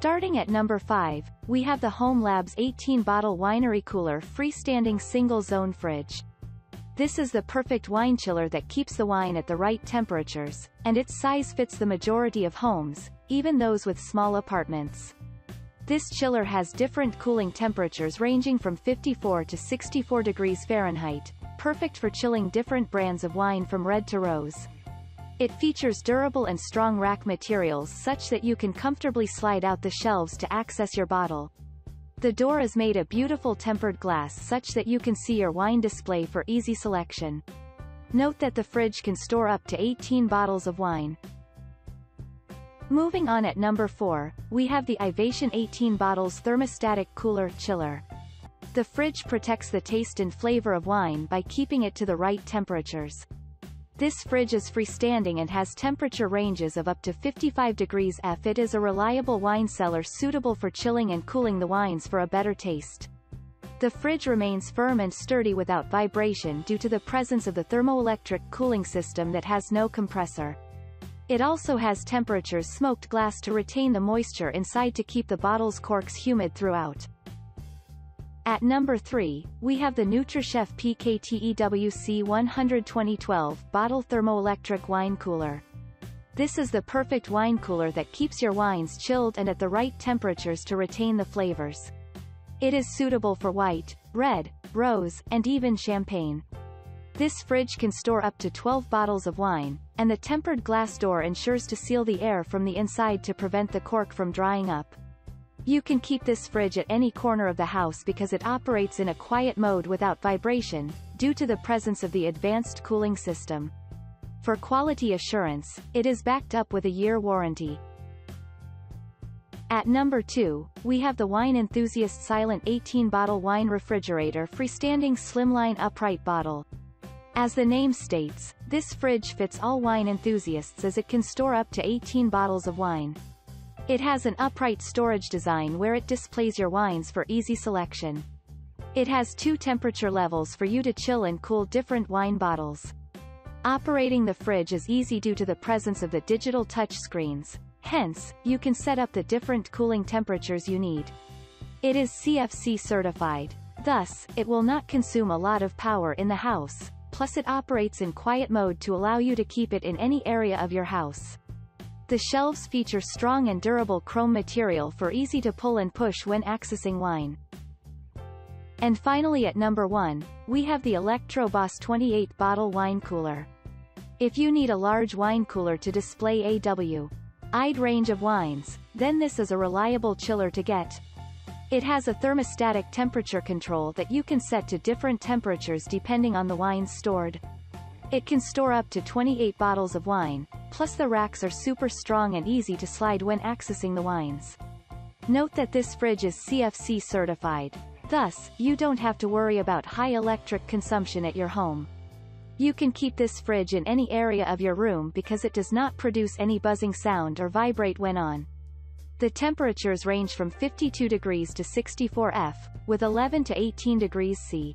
Starting at number 5, we have the Home Labs 18-bottle winery cooler freestanding single-zone fridge. This is the perfect wine chiller that keeps the wine at the right temperatures, and its size fits the majority of homes, even those with small apartments. This chiller has different cooling temperatures ranging from 54 to 64 degrees Fahrenheit, perfect for chilling different brands of wine from red to rose. It features durable and strong rack materials such that you can comfortably slide out the shelves to access your bottle. The door is made of beautiful tempered glass such that you can see your wine display for easy selection. Note that the fridge can store up to 18 bottles of wine. Moving on at number 4, we have the Ivation 18 bottles thermostatic cooler chiller. The fridge protects the taste and flavor of wine by keeping it to the right temperatures. This fridge is freestanding and has temperature ranges of up to 55 degrees F. It is a reliable wine cellar suitable for chilling and cooling the wines for a better taste. The fridge remains firm and sturdy without vibration due to the presence of the thermoelectric cooling system that has no compressor. It also has temperatures smoked glass to retain the moisture inside to keep the bottle's corks humid throughout. At number 3, we have the NutriChef PKTEWC 12012 Bottle Thermoelectric Wine Cooler. This is the perfect wine cooler that keeps your wines chilled and at the right temperatures to retain the flavors. It is suitable for white, red, rose, and even champagne. This fridge can store up to 12 bottles of wine, and the tempered glass door ensures to seal the air from the inside to prevent the cork from drying up. You can keep this fridge at any corner of the house because it operates in a quiet mode without vibration, due to the presence of the advanced cooling system. For quality assurance, it is backed up with a year warranty. At number 2, we have the Wine Enthusiast Silent 18-bottle wine refrigerator freestanding slimline upright bottle. As the name states, this fridge fits all wine enthusiasts as it can store up to 18 bottles of wine. It has an upright storage design where it displays your wines for easy selection. It has two temperature levels for you to chill and cool different wine bottles. Operating the fridge is easy due to the presence of the digital touchscreens, hence, you can set up the different cooling temperatures you need. It is CFC certified. Thus, it will not consume a lot of power in the house, plus it operates in quiet mode to allow you to keep it in any area of your house. The shelves feature strong and durable chrome material for easy to pull and push when accessing wine. And finally at number 1, we have the Electroboss 28 bottle wine cooler. If you need a large wine cooler to display a wide range of wines, then this is a reliable chiller to get. It has a thermostatic temperature control that you can set to different temperatures depending on the wines stored. It can store up to 28 bottles of wine, plus the racks are super strong and easy to slide when accessing the wines. Note that this fridge is CFC certified. Thus, you don't have to worry about high electric consumption at your home. You can keep this fridge in any area of your room because it does not produce any buzzing sound or vibrate when on. The temperatures range from 52 degrees to 64 F, with 11 to 18 degrees C.